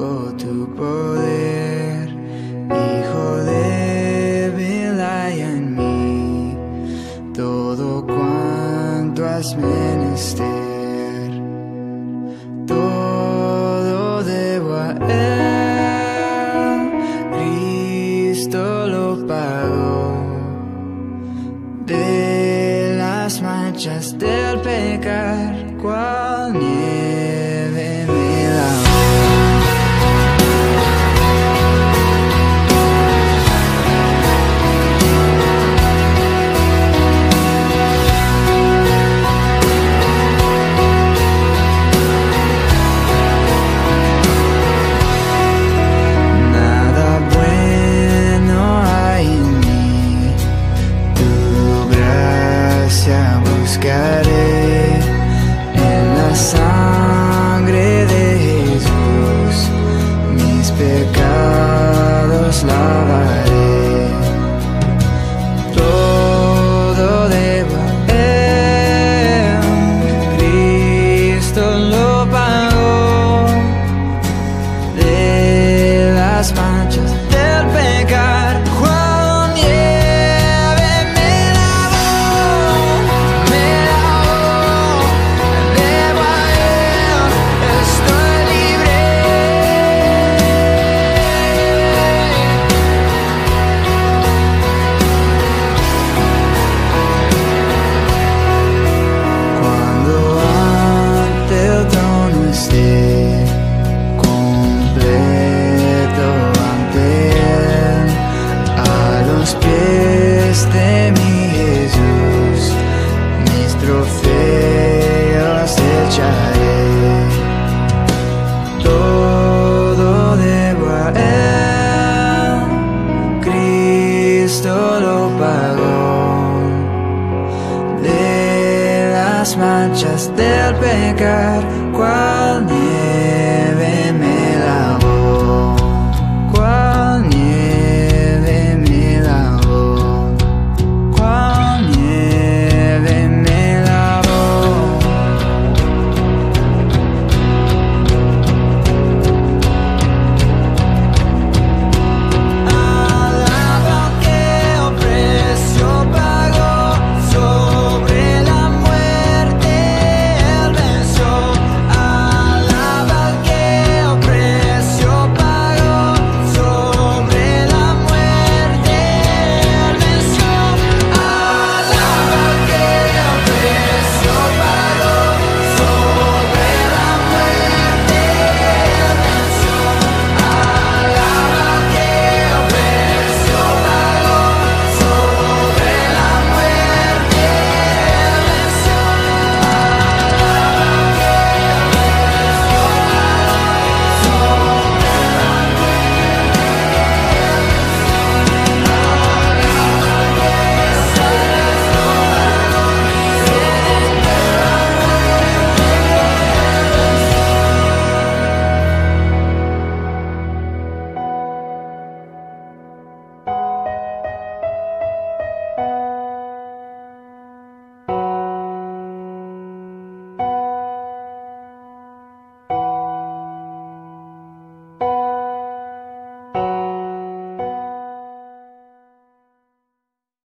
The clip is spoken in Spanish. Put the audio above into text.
tu poder, hijo débil hay en mí, todo cuanto has menester, todo debo a él, Cristo lo pagó, de las manchas del pecar, cual nieve. night las manchas del pecar cual nieve.